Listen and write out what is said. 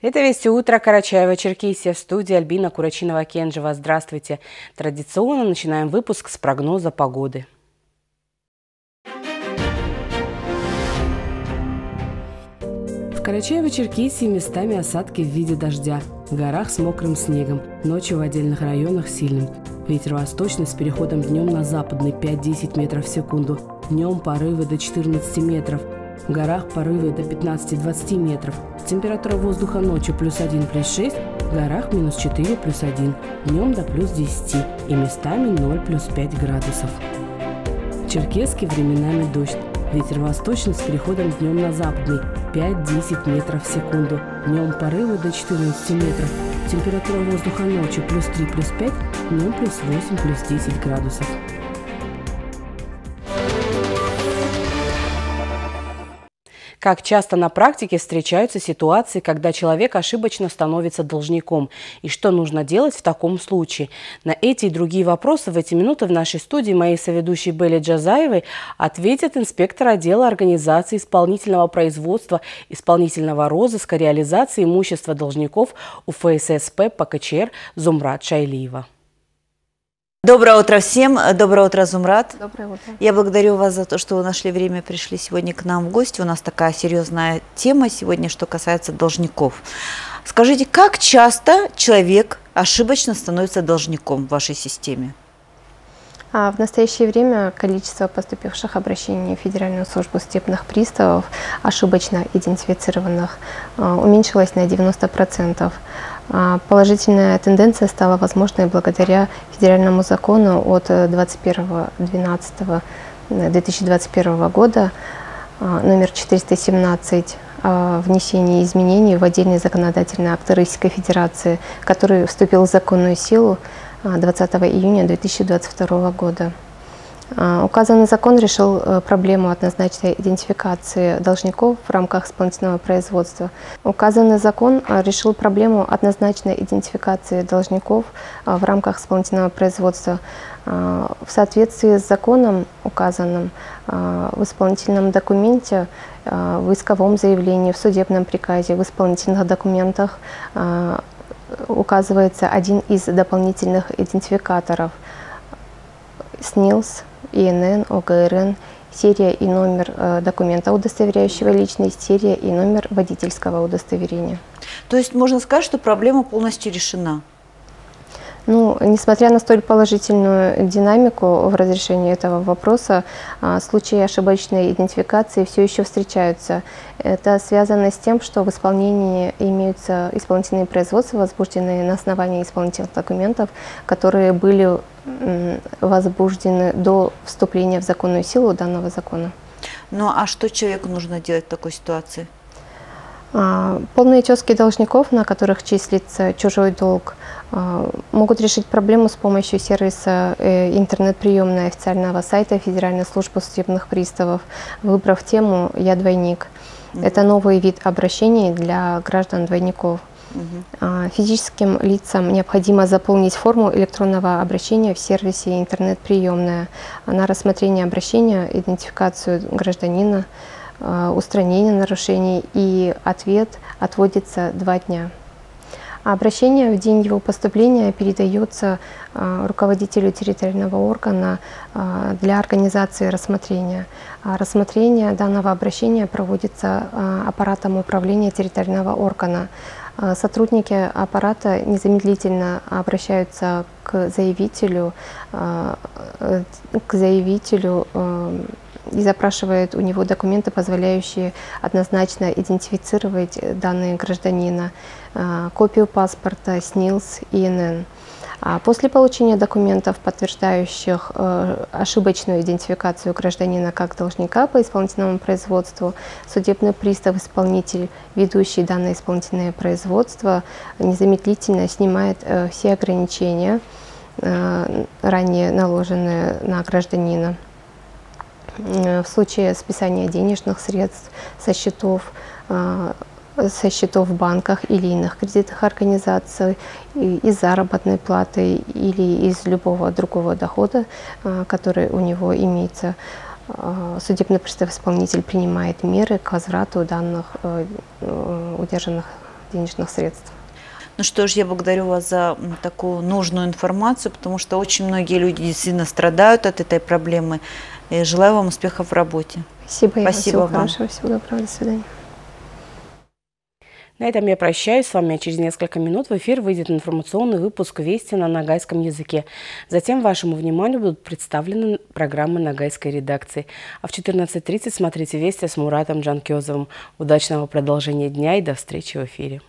Это «Вести утро» Карачаева-Черкесия. В студии Альбина Курачинова-Кенжева. Здравствуйте. Традиционно начинаем выпуск с прогноза погоды. В Карачаево-Черкесии местами осадки в виде дождя. В горах с мокрым снегом. Ночью в отдельных районах сильным. Ветер восточный с переходом днем на западный 5-10 метров в секунду. Днем порывы до 14 метров. В горах порывы до 15-20 метров. Температура воздуха ночью плюс 1 плюс 6, в горах минус 4 плюс 1, днем до плюс 10 и местами 0 плюс 5 градусов. В Черкеске временами дождь. Ветер восточный с переходом днем на западный 5-10 метров в секунду. Днем порывы до 14 метров. Температура воздуха ночью плюс 3 плюс 5, днем плюс 8 плюс 10 градусов. Как часто на практике встречаются ситуации, когда человек ошибочно становится должником, и что нужно делать в таком случае? На эти и другие вопросы в эти минуты в нашей студии моей соведущей Белли Джазаевой ответит инспектор отдела организации исполнительного производства, исполнительного розыска, реализации имущества должников УФССП ПКЧР Зумрат Шайлиева. Доброе утро всем. Доброе утро, Зумрат. Доброе утро. Я благодарю вас за то, что вы нашли время, пришли сегодня к нам в гости. У нас такая серьезная тема сегодня, что касается должников. Скажите, как часто человек ошибочно становится должником в вашей системе? А в настоящее время количество поступивших обращений в Федеральную службу судебных приставов, ошибочно идентифицированных, а, уменьшилось на 90%. А, положительная тенденция стала возможной благодаря федеральному закону от 21.12.2021 года номер 417 о изменений в отдельные законодательные акты Российской Федерации, который вступил в законную силу 20 июня 2022 года. А, указанный закон решил э, проблему однозначной идентификации должников в рамках исполнительного производства. Указанный закон э, решил проблему однозначной идентификации должников э, в рамках исполнительного производства в соответствии с законом, указанным в исполнительном документе, в исковом заявлении, в судебном приказе, в исполнительных документах указывается один из дополнительных идентификаторов СНИЛС, ИНН, ОГРН, серия и номер э, документа, удостоверяющего личность, серия и номер водительского удостоверения. То есть можно сказать, что проблема полностью решена? Ну, несмотря на столь положительную динамику в разрешении этого вопроса, а, случаи ошибочной идентификации все еще встречаются. Это связано с тем, что в исполнении имеются исполнительные производства, возбужденные на основании исполнительных документов, которые были возбуждены до вступления в законную силу данного закона. Ну а что человеку нужно делать в такой ситуации? А, полные тезки должников, на которых числится чужой долг, а, могут решить проблему с помощью сервиса э, интернет-приемной официального сайта Федеральной службы судебных приставов, выбрав тему «Я двойник». Это новый вид обращений для граждан-двойников. Угу. Физическим лицам необходимо заполнить форму электронного обращения в сервисе интернет-приемная на рассмотрение обращения, идентификацию гражданина, устранения нарушений, и ответ отводится два дня. А обращение в день его поступления передается э, руководителю территориального органа э, для организации рассмотрения. А рассмотрение данного обращения проводится аппаратом управления территориального органа. Сотрудники аппарата незамедлительно обращаются к заявителю, к заявителю и запрашивает у него документы, позволяющие однозначно идентифицировать данные гражданина, а, копию паспорта, СНИЛС, ИНН. А после получения документов, подтверждающих э, ошибочную идентификацию гражданина как должника по исполнительному производству, судебный пристав, исполнитель, ведущий данное исполнительное производство, незамедлительно снимает э, все ограничения, э, ранее наложенные на гражданина. Э, в случае списания денежных средств со счетов, э, со счетов в банках или иных кредитных организаций, из заработной платы или из любого другого дохода, э, который у него имеется. Судебный пристав-исполнитель принимает меры к возврату данных удержанных денежных средств. Ну что ж, я благодарю вас за такую нужную информацию, потому что очень многие люди действительно страдают от этой проблемы. И желаю вам успехов в работе. Спасибо, Спасибо всего вам. хорошего, всего доброго, до свидания. На этом я прощаюсь с вами. Через несколько минут в эфир выйдет информационный выпуск «Вести» на нагайском языке. Затем вашему вниманию будут представлены программы нагайской редакции. А в 14.30 смотрите «Вести» с Муратом Джанкезовым. Удачного продолжения дня и до встречи в эфире.